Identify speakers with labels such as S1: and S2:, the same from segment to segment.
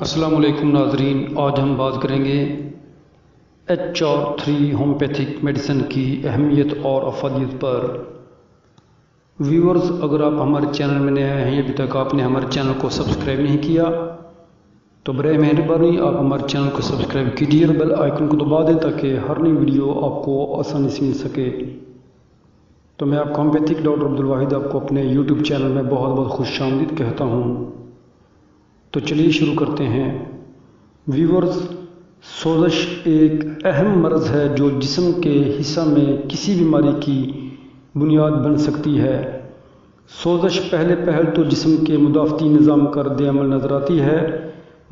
S1: असलकुम नाजरीन, आज हम बात करेंगे H R three homoeopathic medicine की अहमियत और अफादियत पर। व्यूअर्स अगर आप हमारे चैनल में नए हैं, अभी तक आपने हमारे चैनल को सब्सक्राइब नहीं किया तो बर मेहरबानी, आप हमारे चैनल को सब्सक्राइब कीजिए और बेल आइकन को दबा दें ताकि हर नई वीडियो आपको आसानी से मिल सके। तो मैं आपको होम्योपैथिक डॉक्टर अब्दुल वाहिद आपको अपने यूट्यूब चैनल में बहुत बहुत खुश कहता हूँ। तो चलिए शुरू करते हैं। वीवर्स सोजश एक अहम मर्ज़ है जो जिसम के हिस्सा में किसी बीमारी की बुनियाद बन सकती है। सोजश पहले पहल तो जिसम के मुदाफ़ती निज़ाम का रद्द अमल नज़र आती है,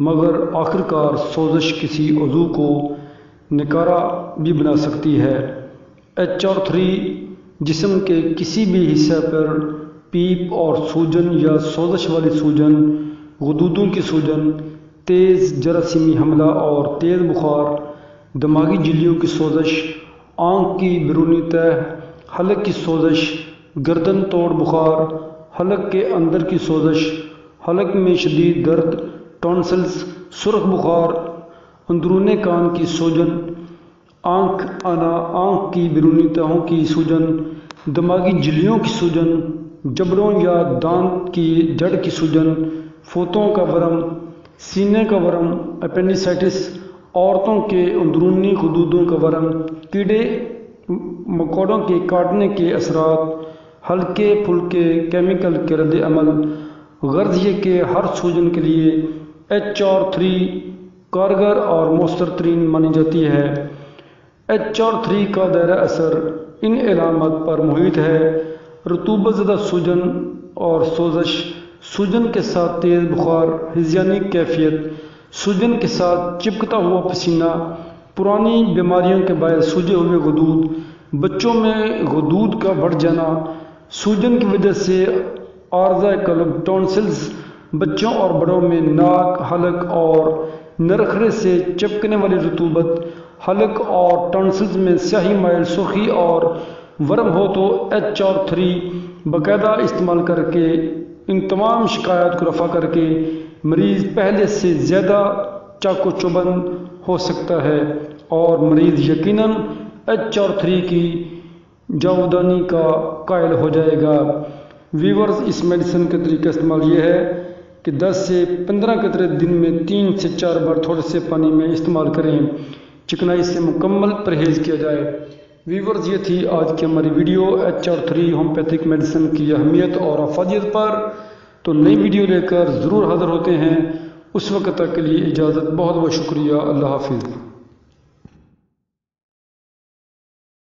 S1: मगर आखिरकार सोजश किसी अजू को नकारा भी बना सकती है। एच आर थ्री जिसम के किसी भी हिस्से पर पीप और सूजन या सोजश वाली सूजन गदूदों की सूजन, तेज़ जरासीमी हमला और तेज़ बुखार, दिमागी झिल्लियों की सोजश, आँख की बैरूनी तह, हलक की सोजश, गर्दन तोड़ बुखार, हलक के अंदर की सोजश, हलक में शदीद दर्द, टॉन्सल्स, सुरख बुखार, अंदरून कान की सूजन, आँख आना, आँख की बैरूनी तहों की सूजन, दिमागी झिल्लियों की सूजन, जबड़ों या दांत की जड़ की सूजन फोतों का वरम, सीने का वरम, अपेंडिसाइटिस, औरतों के अंदरूनी हदूदों का वरम, कीड़े, मकोड़ों के काटने के असरात, हल्के फुल्के, केमिकल के रद्द अमल, गर्ज के हर सूजन के लिए एच आर थ्री कारगर और मौसर तरीन मानी जाती है। एच आर थ्री का दायरा असर इन इलामत पर मुहित है। रतूबतदा सूजन और सोजश सूजन के साथ तेज़ बुखार हिजानी कैफियत सूजन के साथ चिपकता हुआ पसीना पुरानी बीमारियों के बायस सूजे हुए गदूद बच्चों में गदूद का बढ़ जाना सूजन की वजह से आर्जा कलब टॉन्सिल्स बच्चों और बड़ों में नाक हलक और नरखरे से चिपकने वाली रतूबत हलक और टॉन्सिल्स में स्याही माइल सुर्खी और वर्म हो तो एच और थ्री बाकायदा इस्तेमाल करके इन तमाम शिकायत को रफा करके मरीज़ पहले से ज़्यादा चाको चुबन हो सकता है और मरीज़ यकीनन एच और थ्री की जावदानी का कायल हो जाएगा। वीवर्स इस मेडिसिन का तरीका इस्तेमाल ये है कि 10 से 15 कतरे दिन में तीन से चार बार थोड़े से पानी में इस्तेमाल करें। चिकनाई से मुकम्मल परहेज़ किया जाए। वीवर्स ये थी आज की हमारी video H R three homoeopathic medicine की अहमियत और अफाजियत पर। तो नई वीडियो लेकर ज़रूर हाज़िर होते हैं। उस वक्त तक के लिए इजाज़त बहुत बहुत शुक्रिया। अल्लाह हाफिज़।